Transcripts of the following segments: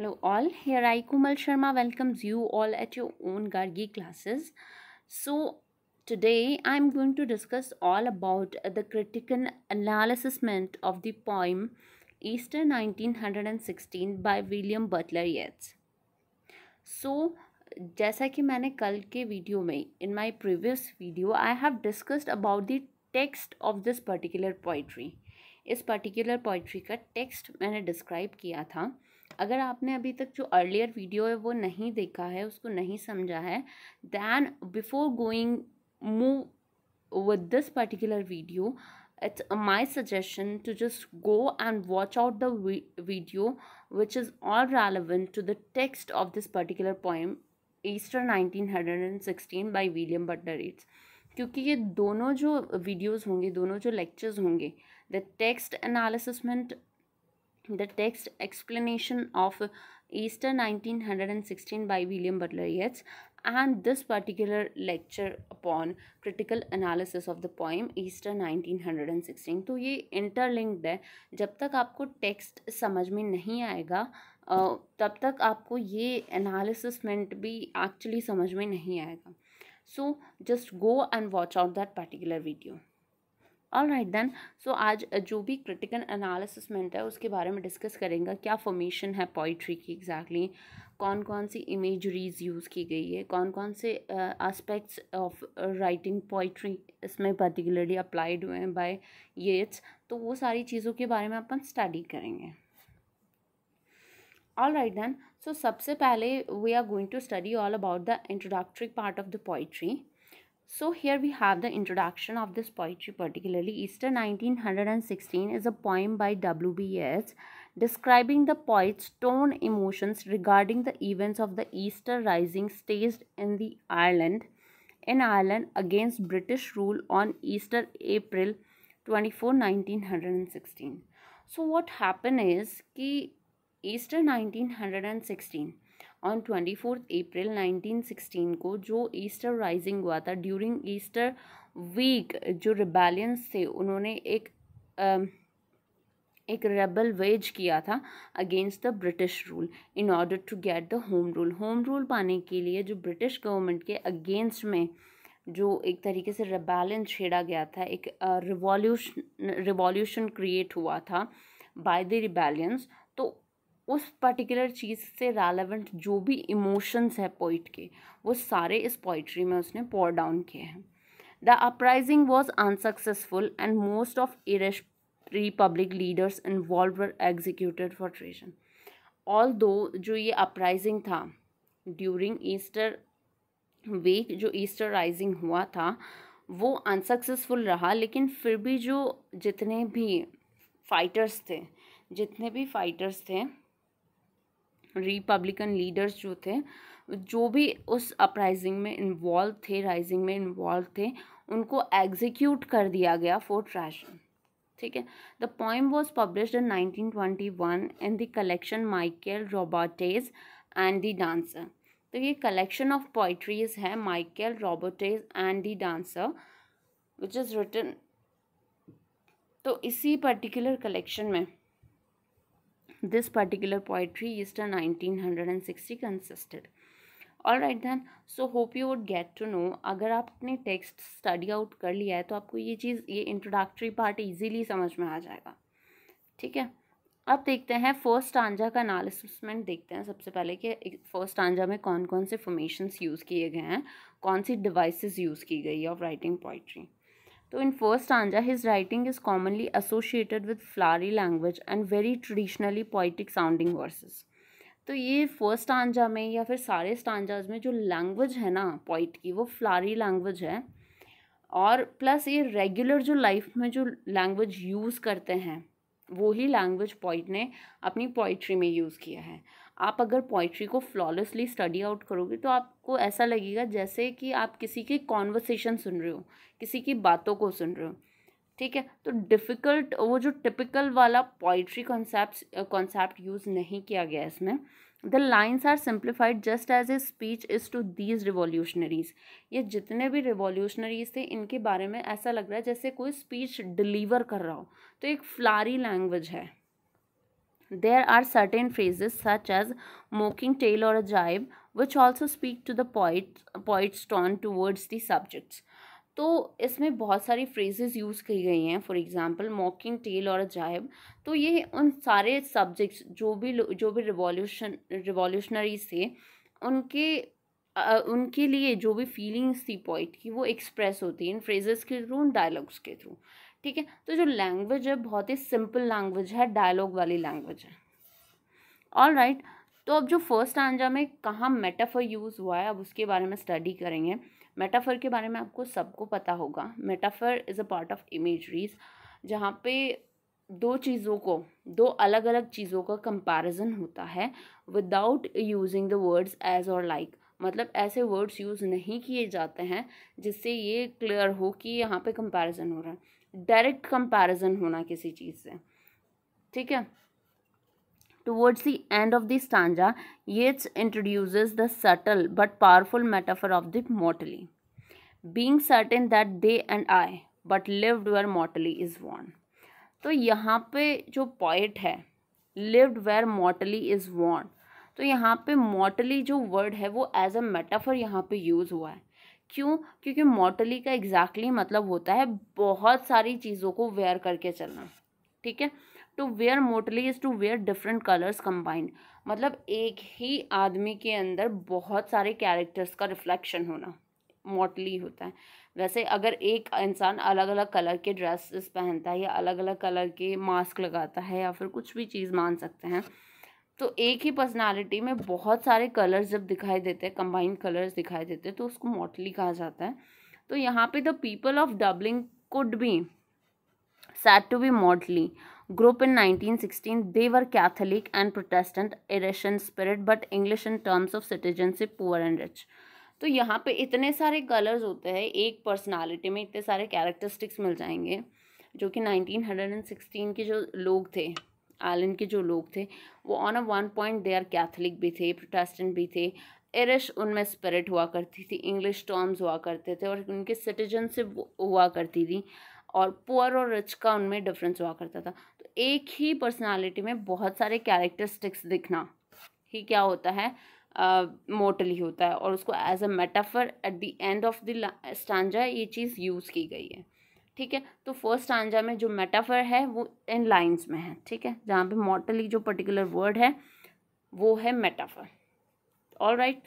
Hello all, here I Kumal Sharma welcomes you all at your own Gargi classes. So today I'm going to discuss all about the critical analysis of the poem Easter 1916 by William Butler Yeats. So जैसा कि मैंने कल के video में in my previous video I have discussed about the text of this particular poetry इस particular poetry का text मैंने describe किया था अगर आपने अभी तक जो अर्लियर वीडियो है, वो नहीं देखा है, उसको नहीं समझा है then before going move with this particular video it's my suggestion to just go and watch out the video, which is all relevant to the text of this particular poem Easter 1916 by William Butler Yeats क्योंकि ये दोनों जो videos होंगे, दोनों जो lectures होंगे the text एनालिसिसमेंट the text explanation of Easter 1916 by William Butler Yeats and this particular lecture upon critical analysis of the poem Easter 1916 तो ये इंटरलिंक्ड है। जब तक आपको टेक्स्ट समझ में नहीं आएगा तब तक आपको ये एनालिसिसमेंट भी एक्चुअली समझ में नहीं आएगा। So just go and watch out that particular video all right then so आज जो भी क्रिटिकल एनालिसिसमेंट है उसके बारे में डिस्कस करेंगे क्या फॉर्मेशन है पोइट्री की एग्जैक्टली exactly, कौन कौन सी इमेजरीज यूज़ की गई है? कौन कौन से एस्पेक्ट्स ऑफ़ राइटिंग पोइट्री इसमें पर्टिकुलरली अप्लाइड हुए हैं बाय येट्स तो वो सारी चीज़ों के बारे में अपन स्टडी करेंगे। ऑल राइट देन सो सबसे पहले we are going to study all about the introductory part of the poetry So here we have the introduction of this poetry particularly Easter 1916 is a poem by W.B. Yeats describing the poet's torn emotions regarding the events of the Easter rising staged in the Ireland in Ireland against British rule on Easter April 24 1916 so what happened is कि Easter 1916 on twenty fourth April nineteen sixteen को जो Easter rising हुआ था during Easter week जो rebellions थे उन्होंने एक uh, एक रेबल वेज किया था against the British rule in order to get the home rule home rule पाने के लिए जो ब्रिटिश गवर्नमेंट के अगेंस्ट में जो एक तरीके से रेबेलियन छेड़ा गया था एक रिवॉल्यूशन रिवॉल्यूशन क्रिएट हुआ था बाय द रिबेलियंस तो उस पर्टिकुलर चीज़ से रेलेवेंट जो भी इमोशंस है पोइट के, वो सारे इस पोइट्री में उसने पोर डाउन किए हैं। The uprising was unsuccessful and most of Irish republic leaders involve executed for treason although जो ये अपराइजिंग था ड्यूरिंग ईस्टर वीक जो ईस्टर राइजिंग हुआ था, वो अनसक्सेसफुल रहा, लेकिन फिर भी जो जितने भी फाइटर्स थे, जितने भी फाइटर्स थे रिपब्लिकन लीडर्स जो थे, जो भी उस अपराइजिंग में इन्वॉल्व थे राइजिंग में इन्वॉल्व थे, उनको एग्जीक्यूट कर दिया गया फॉर ट्रैशन ठीक है? The poem was published in 1921 in the collection Michael Robartes and the dancer तो ये कलेक्शन ऑफ़ पोइट्रीज है Michael Robartes and the dancer which is written तो इसी पर्टिकुलर कलेक्शन में। This particular poetry Easter 1960 consisted. All right then so hope you would get to know अगर आपने text study out कर लिया है तो आपको ये चीज़, ये इंट्रोडक्टरी पार्ट इजीली समझ में आ जाएगा। ठीक है? अब देखते हैं फ़र्स्ट आंजा का एनालिसिसमेंट देखते हैं सबसे पहले कि फ़र्स्ट आंजा में कौन कौन से फॉर्मेशंस यूज़ किए गए हैं, कौन सी डिवाइसेस यूज़ की गई है ऑफ़ राइटिंग पोइट्री तो in first stanza his writing is commonly associated with flowery language and very traditionally poetic sounding verses तो ये फ़र्स्ट आंजा में या फिर सारे स्टांजाज में जो लैंग्वेज है ना पोइट की, वो फ्लारी लैंग्वेज है। और प्लस ये रेगुलर जो लाइफ में जो लैंग्वेज यूज़ करते हैं, वो ही लैंग्वेज पोइट ने अपनी पोइट्री में यूज़ किया है। आप अगर पोइट्री को फ्लॉलेसली स्टडी आउट करोगे तो आपको ऐसा लगेगा जैसे कि आप किसी की कॉन्वर्सेशन सुन रहे हो, किसी की बातों को सुन रहे हो। ठीक है? तो डिफ़िकल्ट वो जो टिपिकल वाला पोइट्री कॉन्सेप्ट कॉन्सेप्ट यूज़ नहीं किया गया इसमें। The lines are simplified just as a speech is to these revolutionaries ये जितने भी रिवॉल्यूशनरीज थे, इनके बारे में ऐसा लग रहा है जैसे कोई स्पीच डिलीवर कर रहा हो। तो एक फ्लारी लैंग्वेज है। There are certain phrases such as mocking tale or a jibe which also speak to the poet poet's tone towards the subjects तो इसमें बहुत सारी फ्रेजेस यूज़ की गई हैं फॉर एग्जांपल मॉकिंग टेल और अजायब तो ये उन सारे सब्जेक्ट्स जो भी जो भी रिवॉल्यूशन रिवॉल्यूशनरीज थे उनके उनके लिए जो भी फीलिंग्स थी पॉइंट की वो एक्सप्रेस होती है इन फ्रेजेस के थ्रू उन डायलॉग्स के थ्रू ठीक है? तो जो लैंग्वेज है बहुत ही सिंपल लैंग्वेज है डायलॉग वाली लैंग्वेज है। ऑल राइट right, तो अब जो फ़र्स्ट आंजा में कहाँ मेटाफर यूज़ हुआ है अब उसके बारे में स्टडी करेंगे। मेटाफर के बारे में आपको सबको पता होगा। Metaphor is a part of imageries जहाँ पे दो चीज़ों को दो अलग अलग चीज़ों का कंपैरिजन होता है without using the words as और लाइक मतलब ऐसे वर्ड्स यूज़ नहीं किए जाते हैं जिससे ये क्लियर हो कि यहाँ पे कंपैरिजन हो रहा है। डायरेक्ट कंपैरिजन होना किसी चीज़ से। ठीक है? Towards the end of this stanza ये introduce the subtle but powerful metaphor of the motley being certain that they and I but live where motley is worn तो यहाँ पे जो पॉइट है लिव्ड वेयर मोटली इज़ वॉन्ट तो यहाँ पे मॉटली जो वर्ड है वो एज अ मेटाफर यहाँ पे यूज़ हुआ है। क्यों? क्योंकि मॉटली का एग्जैक्टली exactly मतलब होता है बहुत सारी चीज़ों को वेयर करके चलना, ठीक है? To wear motley is to wear different colours combined मतलब एक ही आदमी के अंदर बहुत सारे कैरेक्टर्स का रिफ्लेक्शन होना मोटली होता है। वैसे अगर एक इंसान अलग अलग कलर के ड्रेसेस पहनता है या अलग अलग कलर के मास्क लगाता है या फिर कुछ भी चीज़ मान सकते हैं तो एक ही पर्सनालिटी में बहुत सारे कलर्स जब दिखाई देते हैं कंबाइंड कलर्स दिखाई देते हैं तो उसको मोटली कहा जाता है। तो यहाँ पे the people of Dublin could be said to be motley group in 1916 they were catholic and protestant irish spirit, but english in terms of citizenship, poor and rich. तो यहाँ पे इतने सारे कलर्स होते हैं, एक पर्सनालिटी में इतने सारे कैरेक्टरिस्टिक्स मिल जाएँगे, जो कि 1916 के जो लोग थे। आइलैंड के जो लोग थे वो on a one point they are Catholic भी थे प्रोटेस्टेंट भी थे। इरिश उनमें स्पिरिट हुआ करती थी इंग्लिश टर्म्स हुआ करते थे और उनके सिटीजनशिप हुआ करती थी और पुअर और रिच का उनमें डिफरेंस हुआ करता था। तो एक ही पर्सनालिटी में बहुत सारे कैरेक्टरिस्टिक्स दिखना ही क्या होता है? मोटली uh, होता है और उसको as a metaphor at the end of the stanza ये चीज़ यूज़ की गई है। ठीक है? तो फ़र्स्ट स्टांजा में जो मेटाफर है, वो इन लाइंस में है, ठीक है? जहाँ पे मोटली जो पर्टिकुलर वर्ड है, वो है मेटाफर ऑल राइट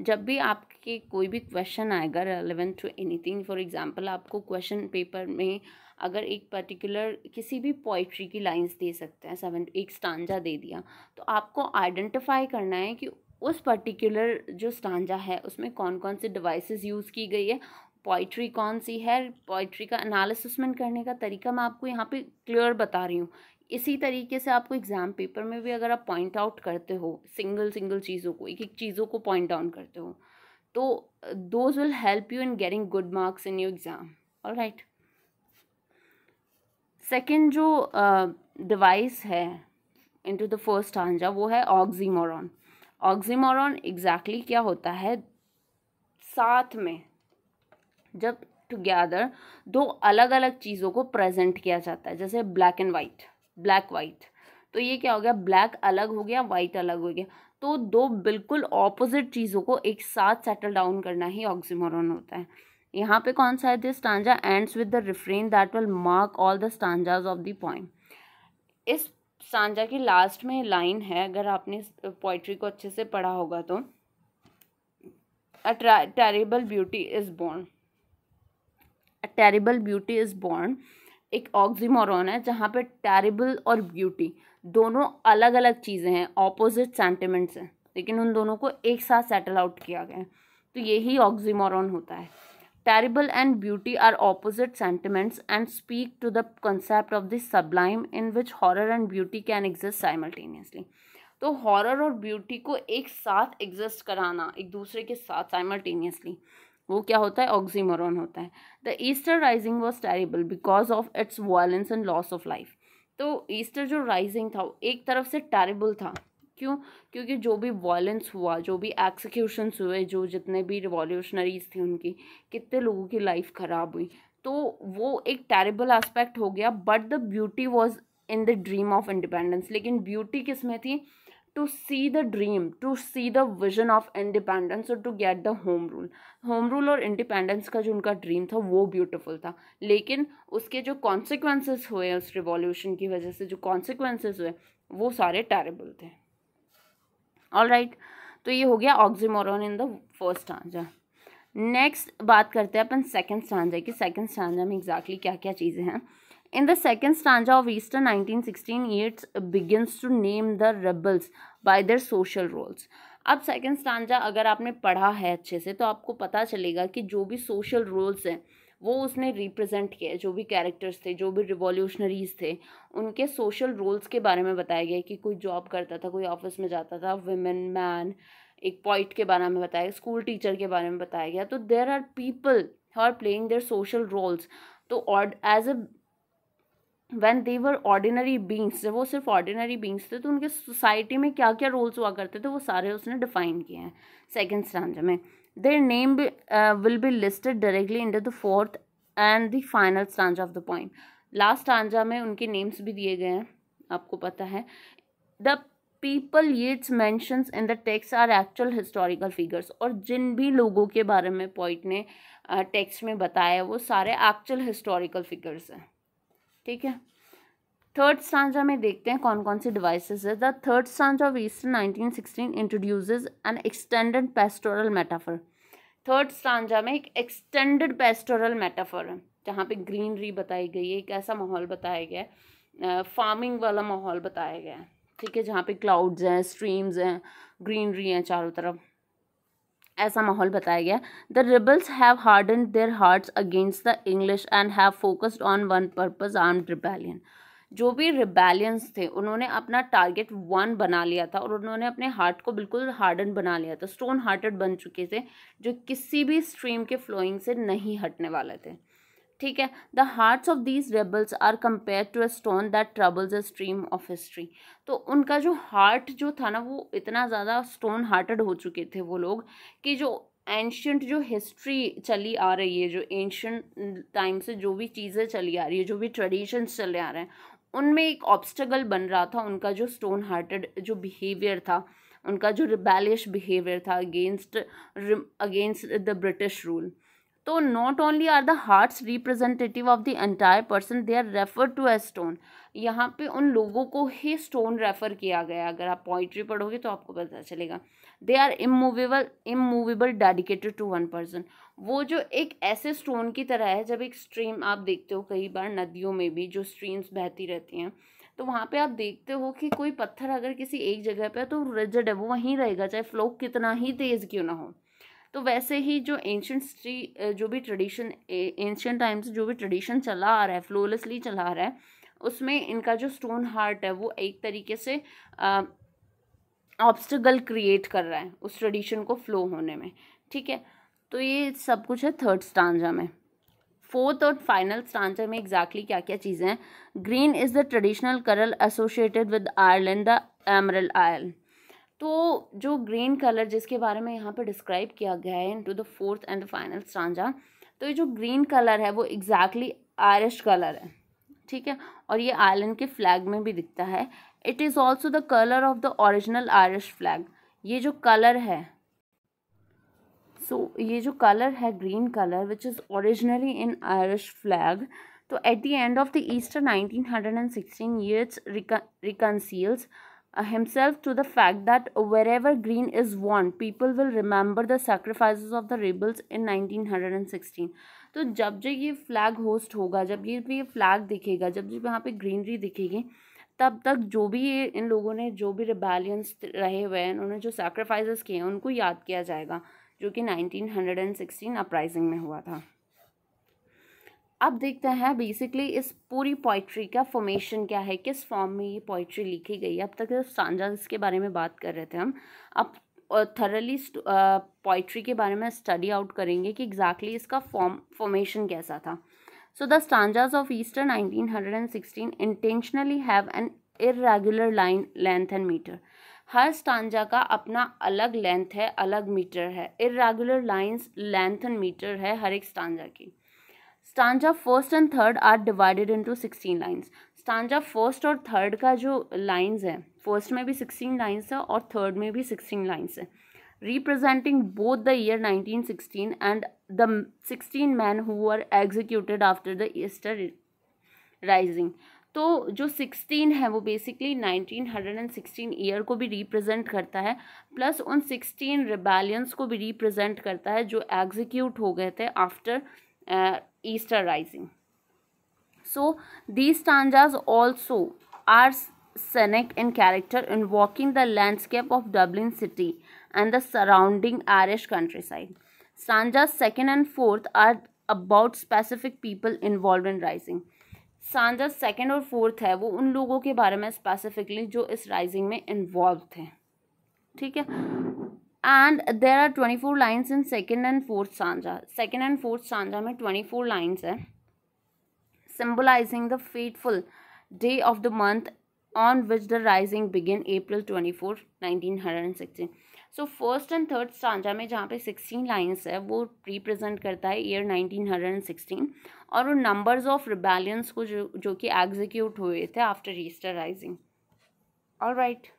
जब भी आपके कोई भी क्वेश्चन आएगा relevant to anything for example आपको क्वेश्चन पेपर में अगर एक पर्टिकुलर किसी भी पोइट्री की लाइंस दे सकते हैं सेवन एक स्टांजा दे दिया तो आपको आइडेंटिफाई करना है कि उस पर्टिकुलर जो स्टांजा है, उसमें कौन कौन से डिवाइसेस यूज़ की गई है पोइट्री कौन सी है? पोइट्री का एनालिसिसमेंट करने का तरीका मैं आपको यहाँ पे क्लियर बता रही हूँ। इसी तरीके से आपको एग्ज़ाम पेपर में भी अगर आप पॉइंट आउट करते हो सिंगल सिंगल चीज़ों को एक एक चीज़ों को पॉइंट आउट करते हो तो those will help you in getting good marks in your exam all right second जो डिवाइस uh, है इनटू द फ़र्स्ट आंजा वो है ऑक्सीमोरॉन ऑक्सीमोरॉन एग्जैक्टली क्या होता है? साथ में जब टुगेदर दो अलग अलग चीज़ों को प्रेजेंट किया जाता है, जैसे black and white black white तो ये क्या हो गया? ब्लैक अलग हो गया वाइट अलग हो गया. तो दो बिल्कुल ऑपोजिट चीज़ों को एक साथ सेटल डाउन करना ही ऑक्सीमोरॉन होता है. यहाँ पे कौन सा है? This stanza ends with the refrain that will mark all the stanzas of the point इस स्टांजा की लास्ट में लाइन है, अगर आपने पोइट्री को अच्छे से पढ़ा होगा तो. A terrible beauty is born terrible beauty is born एक ऑक्सीमोरॉन है, जहाँ पे टेरिबल और ब्यूटी दोनों अलग अलग चीज़ें हैं ऑपोजिट सेंटिमेंट्स हैं, लेकिन उन दोनों को एक साथ सेटल आउट किया गया है। तो यही ऑक्सीमोरॉन होता है। Terrible and beauty are opposite sentiments and speak to the concept of the sublime in which horror and beauty can exist simultaneously तो हॉरर और ब्यूटी को एक साथ एग्जिस्ट कराना, एक दूसरे के साथ साइमल्टेनियसली वो क्या होता है? ऑक्सीमोरॉन होता है। The Easter rising was terrible because of its violence and loss of life. तो ईस्टर जो राइजिंग था, एक तरफ़ से टेरिबल था। क्यों? क्योंकि जो भी वायलेंस हुआ, जो भी एक्सिक्यूशंस हुए, जो जितने भी रिवॉल्यूशनरीज थी उनकी, कितने लोगों की लाइफ ख़राब हुई तो वो एक टेरिबल एस्पेक्ट हो गया, but the beauty was in the dream of independence. लेकिन ब्यूटी किसमें थी? To see the dream to see the vision of independence और to get the home rule home rule और इंडिपेंडेंस का जो उनका ड्रीम था वो ब्यूटीफुल था. लेकिन उसके जो कॉन्सिक्वेंसेस हुए उस रिवॉल्यूशन की वजह से जो कॉन्सिक्वेंसेस हुए वो सारे टेरेबल थे. ऑल राइट right, तो ये हो गया oxymoron in the first stanza next बात करते हैं अपन सेकेंड स्टांजा की. सेकेंड स्टांजा में एग्जैक्टली क्या क्या चीज़ें हैं? In the second stanza of Easter 1916, Yeats begins to name the rebels by their social roles. अब सेकेंड स्टांजा अगर आपने पढ़ा है अच्छे से तो आपको पता चलेगा कि जो भी सोशल रोल्स हैं वो उसने रिप्रेजेंट किया जो भी कैरेक्टर्स थे जो भी रिवॉल्यूशनरीज थे उनके सोशल रोल्स के बारे में बताया गया कि कोई जॉब करता था कोई ऑफ़िस में जाता था वुमेन मैन एक पॉइंट के बारे में बताया गया स्कूल टीचर के बारे में बताया गया तो there are people are playing their social roles तो as a when they were ordinary beings जब वो सिर्फ़ ऑर्डिनरी बींग्स थे तो उनके सोसाइटी में क्या क्या रोल्स हुआ करते थे वो सारे उसने डिफाइन किए हैं सेकेंड स्टांजा में। Their name will be listed directly in the fourth and the final stanza of the point last stanza में उनके नेम्स भी दिए गए हैं आपको पता है। The people Yeats mentions in the text are actual historical figures और जिन भी लोगों के बारे में पॉइंट ने टेक्स्ट uh, में बताया वो सारे एक्चुअल हिस्टोरिकल फिगर्स हैं। ठीक है? थर्ड स्टांजा में देखते हैं कौन कौन सी डिवाइसेस है। The third stanza of Easter 1916 introduces an extended pastoral metaphor third stanza में एक एक्सटेंडेड पेस्टोरल मेटाफर है, जहाँ पे ग्रीनरी बताई गई है, एक ऐसा माहौल बताया गया है फ़ार्मिंग वाला माहौल बताया गया है, ठीक है, जहाँ पे क्लाउड्स हैं स्ट्रीम्स हैं ग्रीनरी हैं चारों तरफ़। ऐसा माहौल बताया गया। The rebels have harden their hearts against the English and have focused on one purpose armed rebellion जो भी रिबेलियंस थे, उन्होंने अपना टारगेट वन बना लिया था और उन्होंने अपने हार्ट को बिल्कुल हार्डन बना लिया था। स्टोन हार्टेड बन चुके थे, जो किसी भी स्ट्रीम के फ्लोइंग से नहीं हटने वाले थे। ठीक है? The hearts of these rebels are compare to a stone that troubles a stream of history तो उनका जो हार्ट जो था ना, वो इतना ज़्यादा स्टोन हार्टेड हो चुके थे वो लोग कि जो एंशंट जो हिस्ट्री चली आ रही है, जो एंशंट टाइम से जो भी चीज़ें चली आ रही है, जो भी ट्रेडिशंस चले आ रहे हैं, उनमें एक ऑब्स्टगल बन रहा था उनका जो स्टोन हार्टेड जो बिहेवियर था, उनका जो रिबेलिश बिहेवियर था against against the British rule तो not only are the hearts representative of the entire person they are refer to a stone यहाँ पे उन लोगों को ही स्टोन रेफर किया गया। अगर आप पोइट्री पढ़ोगे तो आपको पता चलेगा। They are immovable immovable dedicated to one person वो जो एक ऐसे स्टोन की तरह है, जब एक स्ट्रीम आप देखते हो कई बार नदियों में भी, जो स्ट्रीम्स बहती रहती हैं तो वहाँ पे आप देखते हो कि कोई पत्थर अगर किसी एक जगह पे है तो रिजिड है, वो वहीं रहेगा, चाहे फ्लो कितना ही तेज़ क्यों ना हो। तो वैसे ही जो एंशंट स्ट्री जो भी ट्रेडिशन एंशंट टाइम से जो भी ट्रेडिशन चला आ रहा है फ्लोलेसली चला आ रहा है, उसमें इनका जो स्टोन हार्ट है, वो एक तरीके से ऑब्स्टिकल क्रिएट कर रहा है उस ट्रेडिशन को फ्लो होने में, ठीक है? तो ये सब कुछ है थर्ड स्टांजा में। फोर्थ और फाइनल स्टांजा में एग्जैक्टली exactly क्या क्या चीज़ें हैं? Green is the traditional colour associated with Ireland the emerald isle तो जो ग्रीन कलर जिसके बारे में यहाँ पे डिस्क्राइब किया गया है to the fourth and the final stanza तो ये जो ग्रीन कलर है वो एग्जैक्टली आयरिश कलर है ठीक है? और ये आयरलैंड के फ्लैग में भी दिखता है। It is also the colour of the original Irish flag ये जो कलर है सो so, ये जो कलर है green colour which is originally in Irish flag तो at the end of the Easter nineteen hundred and sixteen years reconciles himself to the fact that wherever green is won people will remember the sacrifices of the rebels in 1916 तो जब जब ये flag host होगा, जब ये भी ये flag दिखेगा, जब जब यहाँ पे ग्रीनरी दिखेगी, तब तक जो भी ये इन लोगों ने, जो भी रिबेलियंस रहे हुए हैं, उन्होंने जो सेक्रीफाइसेस किए हैं, उनको याद किया जाएगा, जो कि 1916 अपराइजिंग में हुआ था। अब देखते हैं बेसिकली इस पूरी पोइट्री का फॉर्मेशन क्या है, किस फॉर्म में ये पोइट्री लिखी गई है। अब तक सांझा इसके बारे में बात कर रहे थे हम। अब थरली पोइट्री के बारे में स्टडी आउट करेंगे कि एग्जैक्टली exactly इसका फॉर्म फॉर्मेशन कैसा था। So the stanzas of Easter 1916 intentionally have an irregular line length and metre her stanza का अपना अलग लेंथ है, अलग मीटर है। Irregular lines length and metre है हर एक स्टांजा की। Stanza first and third are divided into 16 lines. Stanza first और थर्ड का जो लाइंस है, फ़र्स्ट में भी सिक्सटीन लाइन्स है और थर्ड में भी सिक्सटीन लाइन्स है representing both the year 1916 and the 16 men who were executed after the Easter Rising. तो जो 16 है, वो बेसिकली 1916 ईयर को भी रिप्रेजेंट करता है प्लस उन 16 रिबेलियंस को भी रिप्रेजेंट करता है जो एग्जीक्यूट हो गए थे after Easter rising so these stanzas also are scenic in character, invoking the landscape of Dublin city and the surrounding Irish countryside. Stanzas second and fourth are about specific people involved in rising. Stanza second और fourth है वो उन लोगों के बारे में specifically जो इस राइजिंग में इन्वॉल्व थे ठीक है and there are twenty four lines in second and fourth stanza second and fourth stanza में ट्वेंटी फोर लाइन्स है. Symbolising the fateful day of the month on which the rising begin April twenty four nineteen hundred and sixteen so first and third stanza में जहाँ पे sixteen lines है, वो represent करता है year nineteen hundred and sixteen और उन numbers of rebellions को जो जो कि एग्जीक्यूट हुए थे after Easter rising all right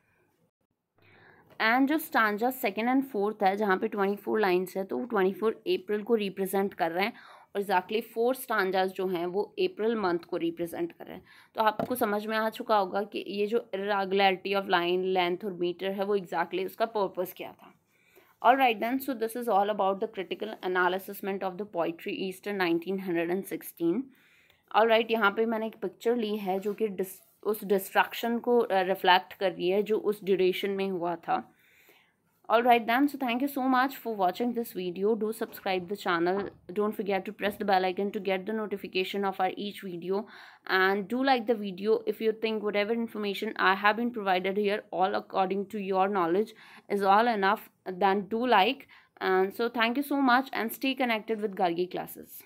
and जो स्टांजा सेकेंड एंड फोर्थ है, जहाँ पे ट्वेंटी फोर लाइन्स है तो वो ट्वेंटी फोर अप्रैल को रिप्रेजेंट कर रहे हैं और एग्जैक्टली फोर स्टांजाज जो हैं, वो अप्रैल मंथ को रिप्रेजेंट कर रहे हैं। तो आपको समझ में आ चुका होगा कि ये जो रेगुलरिटी ऑफ़ लाइन लेंथ और मीटर है, वो एग्जैक्टली exactly उसका पर्पज़ क्या था। All right then so this is all about the critical analysis of the poetry Easter nineteen hundred and sixteen all right यहाँ पर मैंने एक पिक्चर ली है जो कि उस डिस्ट्रैक्शन को रिफ्लेक्ट कर रही है जो उस ड्यूरेशन में हुआ था। All right then so thank you so much for watching this video do subscribe the channel don't forget to press the bell icon to get the notification of our each video and do like the video if you think whatever information I have been provided here all according to your knowledge is all enough then do like and so thank you so much and stay connected with Gargi classes